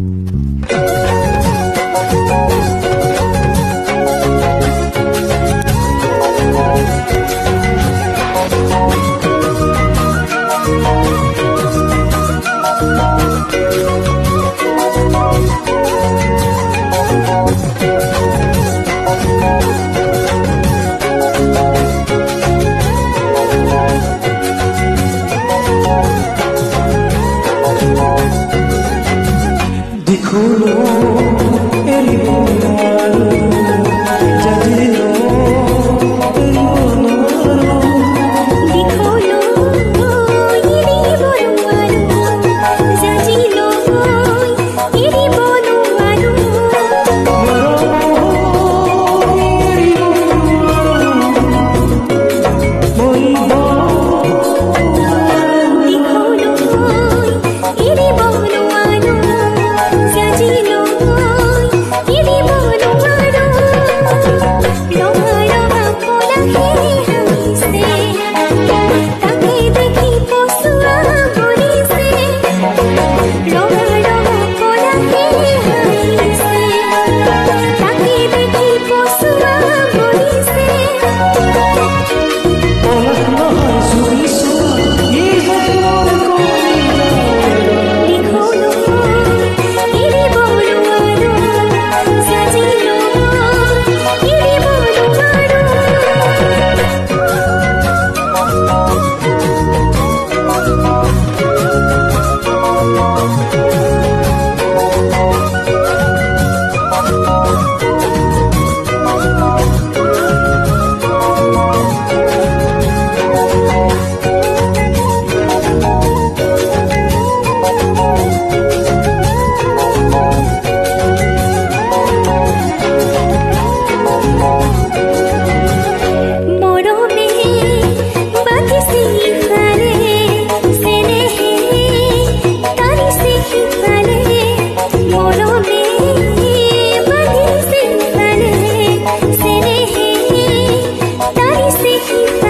Mm-hmm. 够不？Oh, You.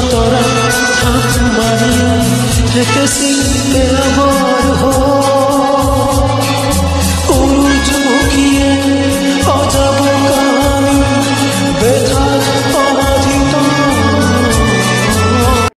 Chotora, Maria, é que assim, pelo amor.